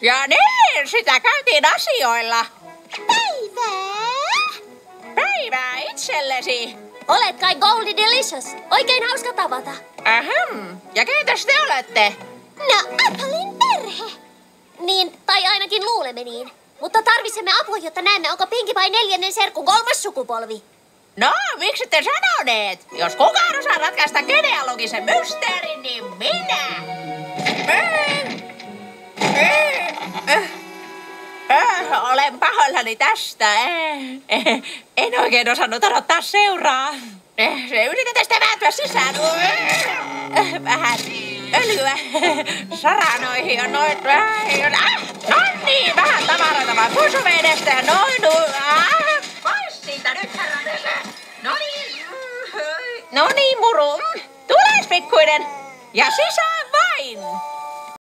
Ja niin, sitä käytiin asioilla. Päivää! Päivää itsellesi. Olet kai Goldie Delicious. Oikein hauska tavata. Ahem. Ja keitäs te olette? No, Applein perhe. Niin, tai ainakin luulemme niin. Mutta tarvitsemme apua, jotta näemme, onko Pinki vai neljännen serkun kolmas sukupolvi. No, miksi te sanoneet? Jos kukaan osaa ratkaista genealogisen mysteerin, niin minä. Olen pahoillani tästä. Äh, äh, En oikein osannut odottaa seuraa. Äh, Yritän tästä vääntyä sisään. Äh, Vähän öljyä saranoihin ja noin. Ah, no niin, vähän tavaroita vaan kusuvedestä ja noin. Ah, pois siitä nyt, herran isä. No niin. No niin, muru. Tules, pikkuinen. Ja sisään vain.